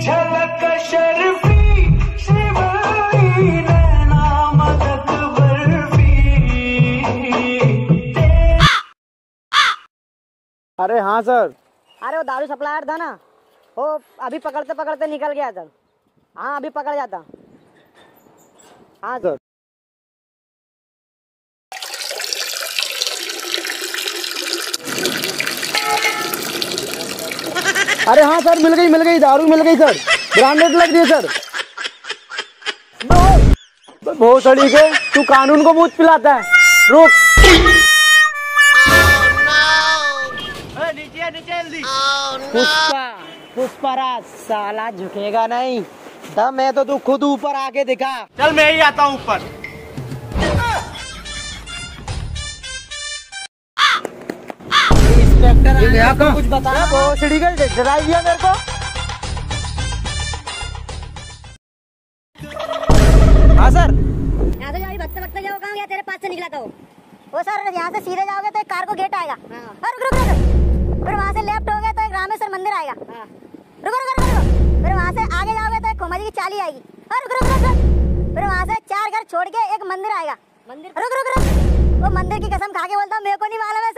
झलक शर्फी श्रीवल्ली नैना मदद बर्फ़ी। अरे हाँ सर। अरे वो दारू सप्लायर था ना वो अभी पकड़ते पकड़ते निकल गया सर। हाँ अभी पकड़ जाता। हाँ सर। अरे हाँ सर मिल गई मिल गई दारू मिल गई सर। ब्रांडेड लग रही है सर। भोसड़ी के तू कानून को मुँह पिलाता है। रुक। पुष्पा पुष्पराज साला झुकेगा नहीं। तब मैं तो तू खुद ऊपर आके दिखा। चल मैं ही आता हूँ ऊपर। इंस्पेक्टर कुछ बता भोसड़ी के डराई दिया मेरे को। हाँ सर। यहाँ से भगते भगते जाओ कहाँ गया? तेरे पास से निकला था वो। वो सर यहाँ से सीधे जाओगे तो एक कार को गेट आएगा। और रुक रुक रुक फिर वहाँ से लेफ़्ट हो गए तो एक रामेश्वर मंदिर आएगा। रुको रुको रुको रुको। फिर वहाँ से आगे जाओगे तो एक जी की चाली आएगी। और रुक रुक रुक फिर वहाँ से चार घर छोड़ के एक मंदिर आएगा। मंदिर? रुक रुक रुक। वो मंदिर की कसम खा के बोलता हूँ मेरे को नहीं मालूम है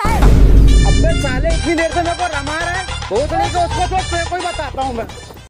साले। इतनी देर से मेरे को रमा रहा है। नहीं तो उसको तो कोई बताता हूँ मैं।